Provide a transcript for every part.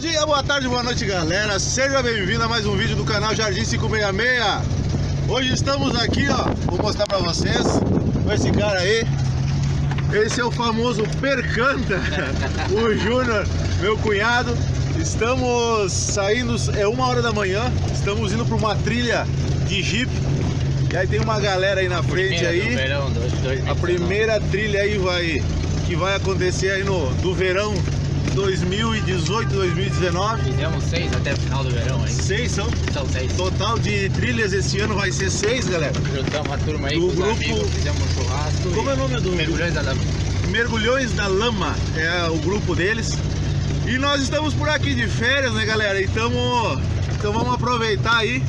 Bom dia, boa tarde, boa noite, galera. Seja bem-vindo a mais um vídeo do canal Jardim 566. Hoje estamos aqui, ó, vou mostrar pra vocês com esse cara aí. Esse é o famoso Percanta, o Júnior, meu cunhado. Estamos saindo, é uma hora da manhã, estamos indo para uma trilha de Jeep. E aí tem uma galera aí na frente aí. Verão, dois, dois, A primeira trilha aí vai que vai acontecer aí no do verão 2018, 2019. Fizemos seis até o final do verão, hein? Seis são São seis. total de trilhas esse ano vai ser seis, galera. Juntamos a turma aí Do com grupo- amigos, fizemos um churrasco. Como é o nome do Mergulhões da Lama. Mergulhões da Lama é o grupo deles. E nós estamos por aqui de férias, né, galera? Então, então vamos aproveitar aí.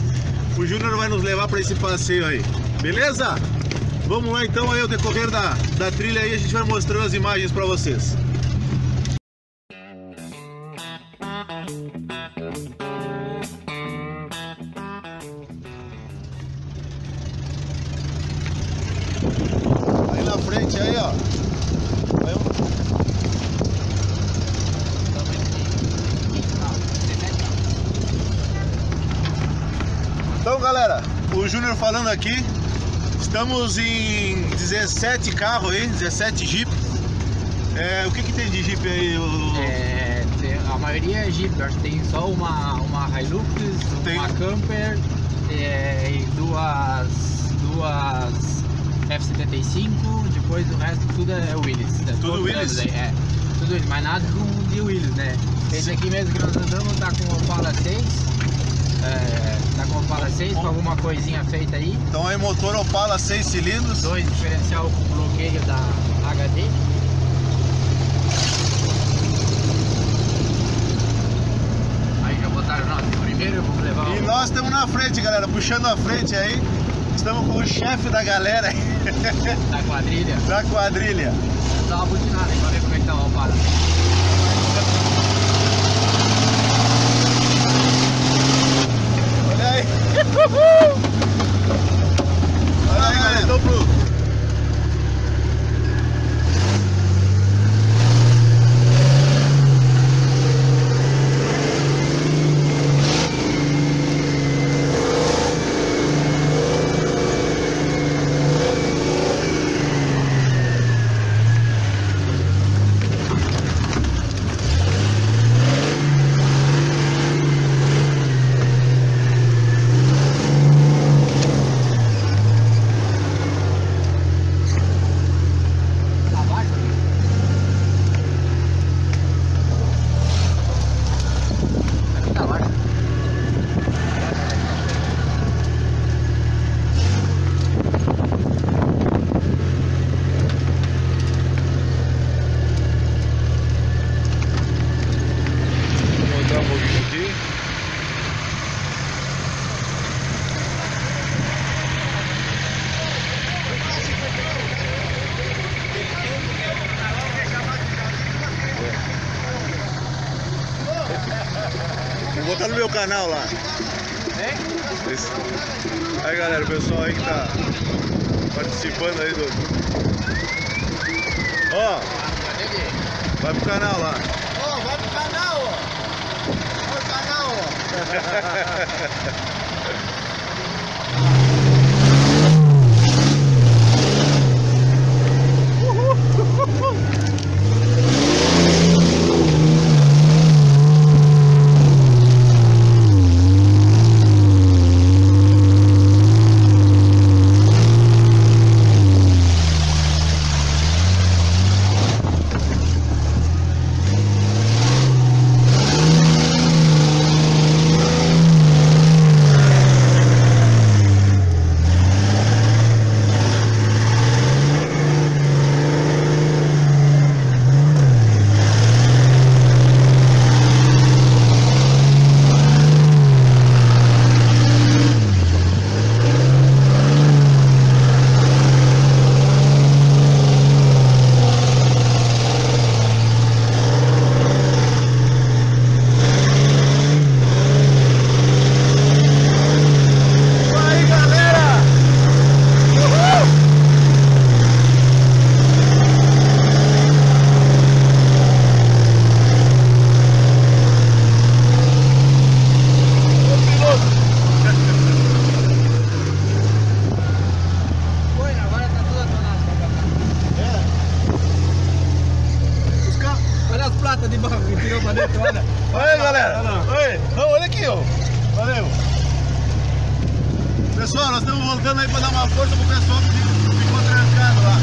O Júnior vai nos levar para esse passeio aí. Beleza? Vamos lá então aí ao decorrer da, da trilha aí a gente vai mostrando as imagens para vocês. Falando aqui, estamos em 17 carros aí, 17 Jeep. É, o que que tem de Jeep aí? O... É, a maioria é Jeep, acho que tem só uma, uma Hilux, Tem- uma Camper é, e duas, duas F-75, depois o resto tudo é Willys. É, Tudo todos Willys? eles aí, É, tudo Willys, mas nada com de Willys, né? Esse aqui mesmo que nós andamos tá com o Opala 6, é, tá com o Opala 6 com alguma coisinha feita aí, Então aí motor Opala 6 cilindros. dois diferencial com bloqueio da HD. Aí já botaram nós primeiro, eu vou levar E o... nós estamos na frente, galera, puxando a frente aí. Estamos com o chefe da galera aí, da quadrilha. da quadrilha. Dá uma butinada aí pra ver como é que tá o Opala. Olha aí. Olha aí, galera. Então pro... Tá baixo? Aqui tá baixo. Vou mudar um pouquinho aqui. Vou botar no meu canal lá. Hein? Esse- Aí galera, o pessoal aí que tá participando aí do. Ó, vai pro canal lá. Ó, vai pro canal, ó. Vai pro canal, ó. Aí, galera. Não, olha aqui, ó. Valeu. Pessoal, nós estamos voltando aí pra dar uma força pro pessoal que ficou trancado lá.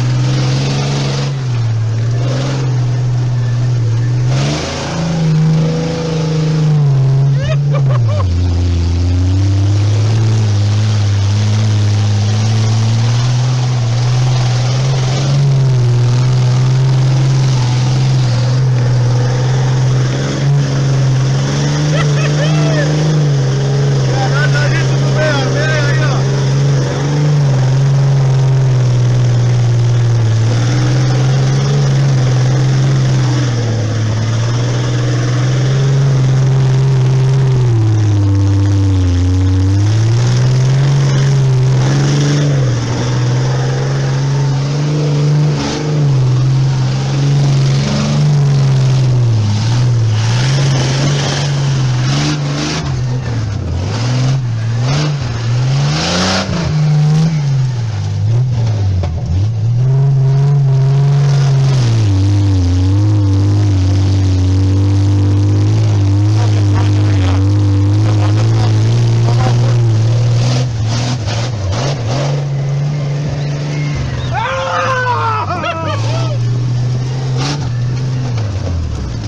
Caramba, isso do meio a meio aí, ó.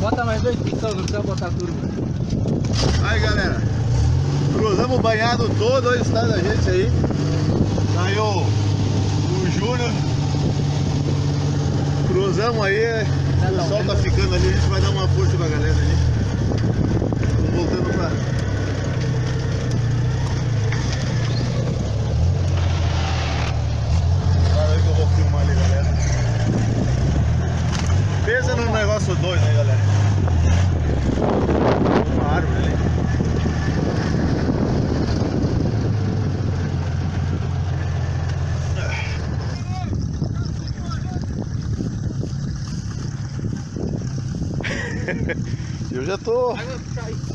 Bota mais dois pistão, não precisa botar turbo. Aí galera, cruzamos o banhado todo, olha o estado da gente aí. Tá aí o, o Júnior. Cruzamos aí, o pessoal tá ficando ali, a gente vai dar uma força pra galera ali. Voltando pra. Agora que eu vou filmar ali, galera. Pensa num negócio doido aí, galera. Uma árvore ali. Eu já tô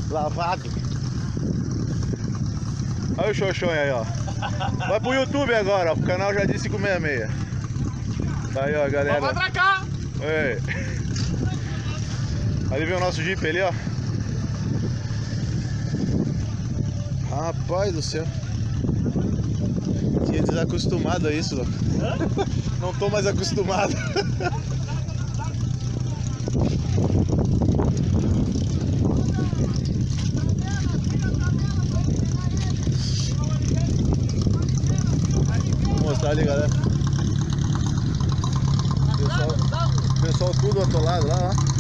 lavado. Olha o xoxão aí, ó. Vai pro YouTube agora, ó, pro canal Jardim 566. Tá aí, ó, galera. Vamos atracar! Ei. Ali vem o nosso Jeep ali, ó. Rapaz do céu. Tinha desacostumado a isso, ó. Não tô mais acostumado. Vou mostrar ali, galera. Pessoal, pessoal tudo atolado lá, ó.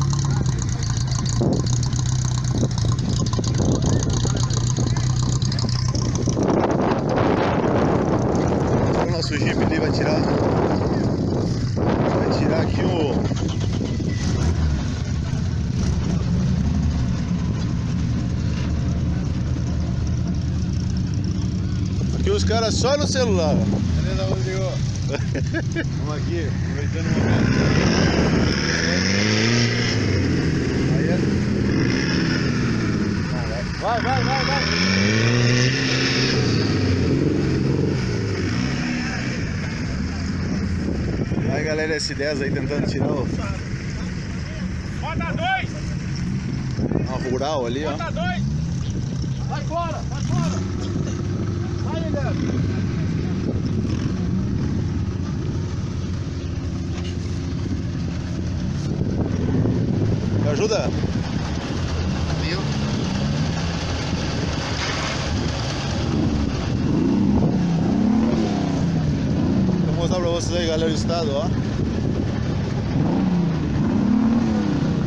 O nosso Jeep ali vai tirar. Vai tirar aqui o. Caras só no celular. ó. Beleza, Rodrigo? Vamos aqui, aproveitando o momento. Aí é. Vai, vai, vai, vai. Vai galera S10 aí tentando tirar o, Bota dois! a rural ali, ó. Bota dois! Vai fora! Vai fora! Me ajuda? Viu? Vou mostrar pra vocês aí galera o estado, ó.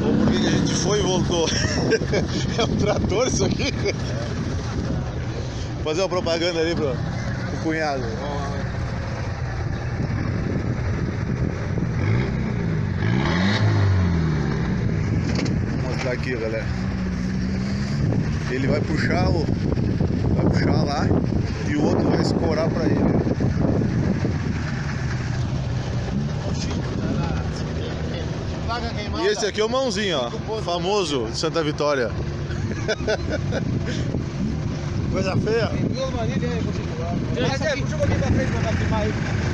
Ou por que a gente foi e voltou? é um trator isso aqui? Vou fazer uma propaganda ali pro, pro cunhado. Vou mostrar aqui, galera. Ele vai puxar o. Vai puxar lá e o outro vai escorar pra ele. E esse aqui é o mãozinho, ó. Famoso de Santa Vitória. Coisa feia. Tem duas manilhas aí, Mas é, pra frente pra filmar aí.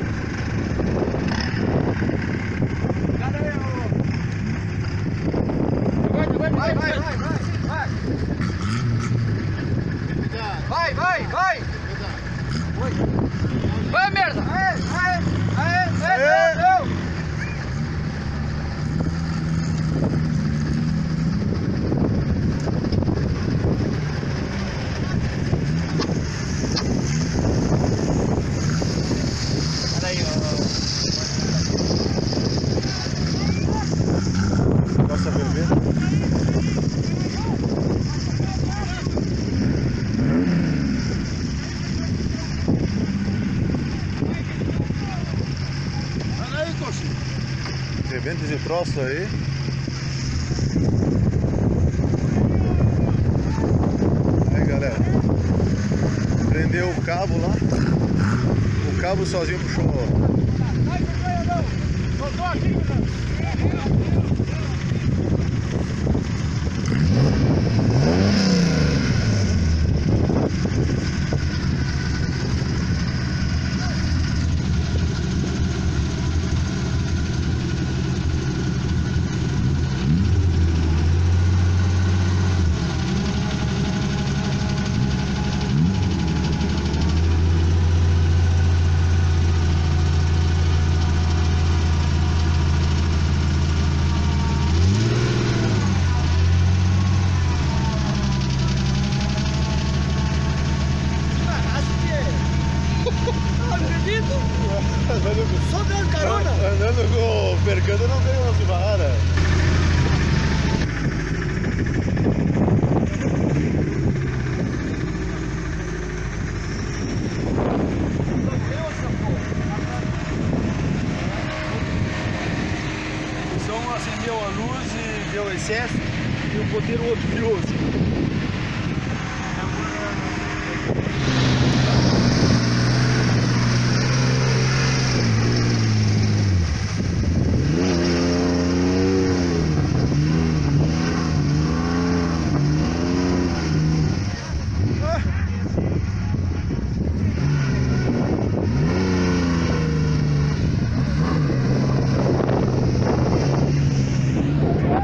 troço aí. Aí galera, prendeu o cabo lá, o cabo sozinho puxou success.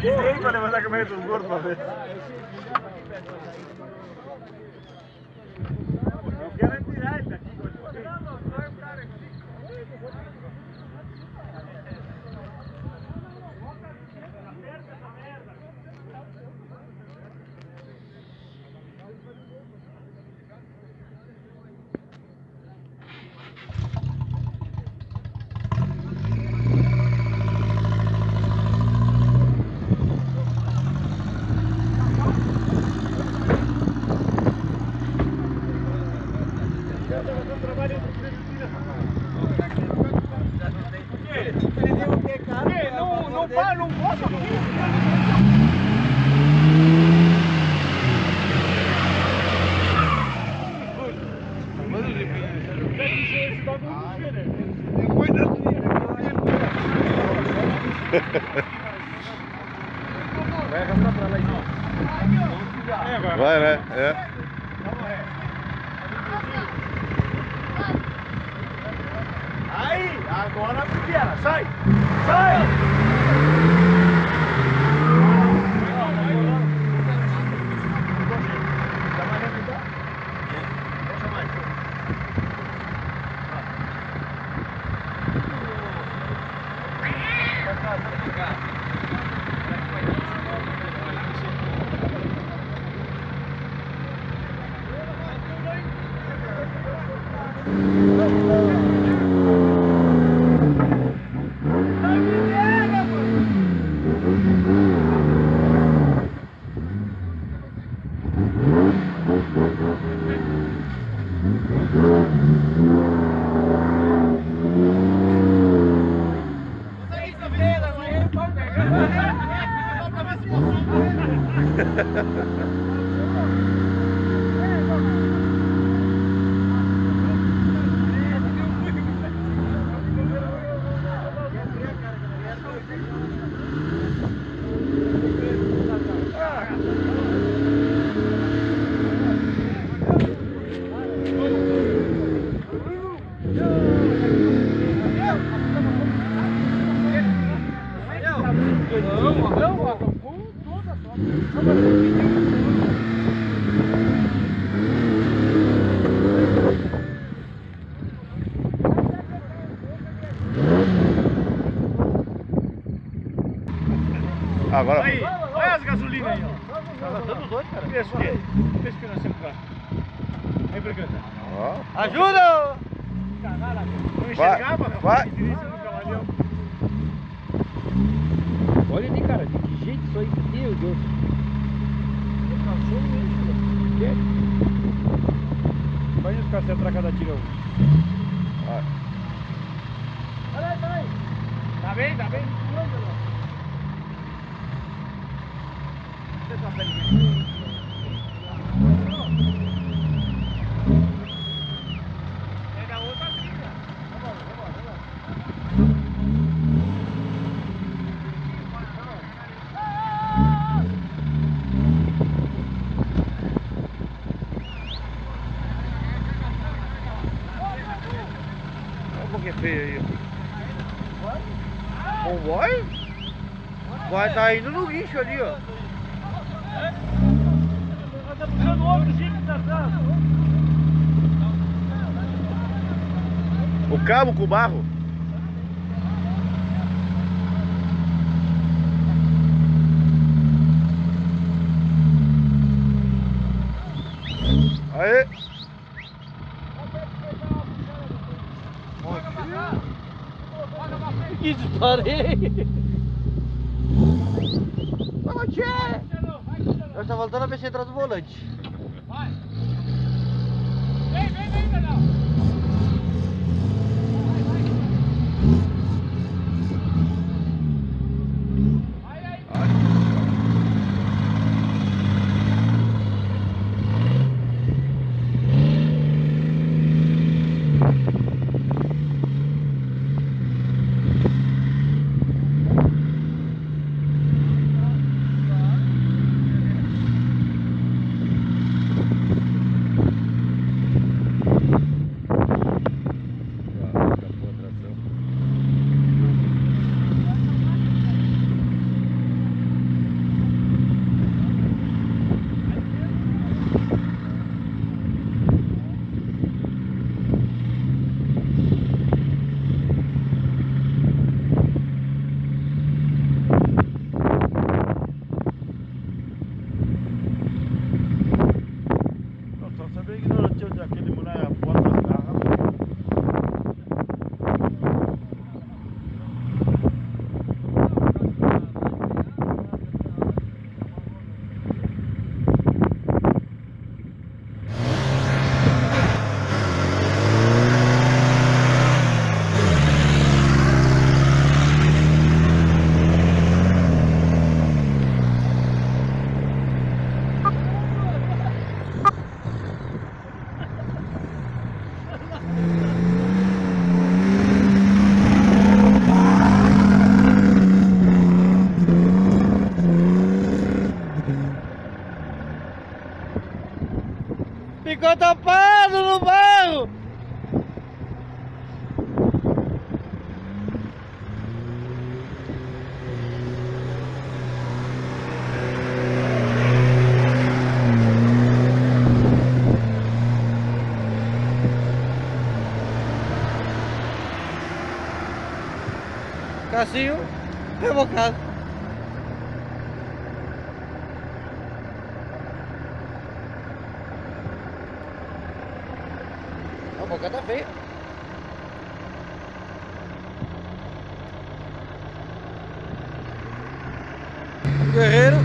¿Qué le vas a comer tus quieren? un palo, un pozo. Agora. Aí, olha as gasolinas aí, ó. Tá gastando os dois, cara. Esse quê? Esse que nós temos cá. Vem pra cá. Ó. Ajuda! Caralho, não enxergava, Vai, vai. Que. Olha ali, cara, de que jeito isso aí, meu Deus. Que? Imagina os caras se atracar da tira. Vai. Peraí, peraí. Tá bem, tá bem? Você tá bem? Pega outra briga. Vamos, vamos, vamos. Olha um pouquinho feio aí. Bom, vai? Tá indo no guincho ali, ó. Estamos puxando. O cabo com o barro. Aê! Que disparei! Ô, tchê! Eu estava voltando a mexer atrás do volante. Vem, vem, vem, Daniel. Revocado. A boca tá feia. Guerreiro.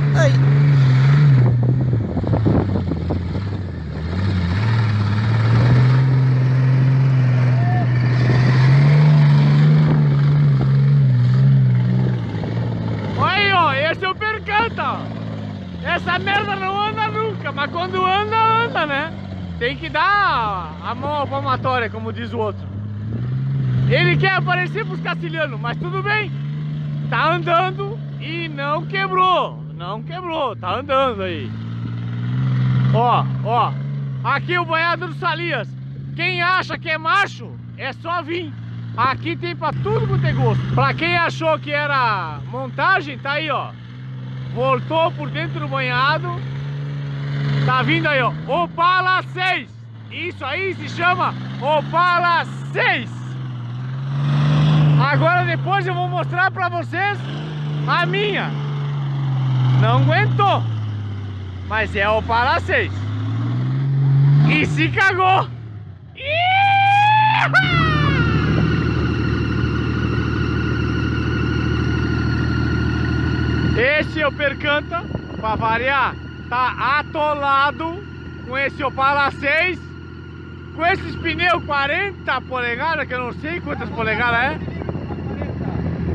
Aí, ó, esse é o percanta, ó. Essa merda não anda nunca, mas quando anda, anda, né? Tem que dar a mão palmatória, como diz o outro. Ele quer aparecer pros castilhanos, mas tudo bem. Tá andando e não quebrou. Não quebrou, tá andando aí. Ó, ó. Aqui o banhado dos Salias. Quem acha que é macho, é só vir. Aqui tem pra tudo quanto é gosto. Pra quem achou que era montagem, tá aí, ó. Voltou por dentro do banhado. Tá vindo aí, ó. Opala 6. Isso aí se chama Opala 6. Agora depois eu vou mostrar pra vocês a minha. Não aguentou. Mas é Opala 6. E se cagou. Ih! Esse é o Percanta, pra variar, tá atolado com esse Opala 6, com esses pneus 40 polegadas, que eu não sei quantas polegadas é.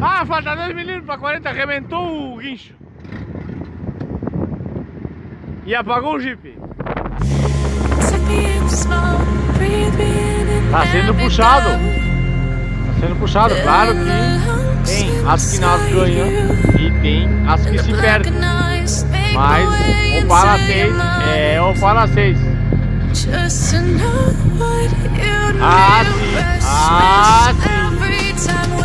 Ah, falta 2 milímetros para 40, arrebentou o guincho. E apagou o Jeep. Tá sendo puxado. Tá sendo puxado, claro que tem as que nas ganham e tem as que se perdem. Mas o Pala 6 é o Pala 6. Ah, sim. Ah, sim.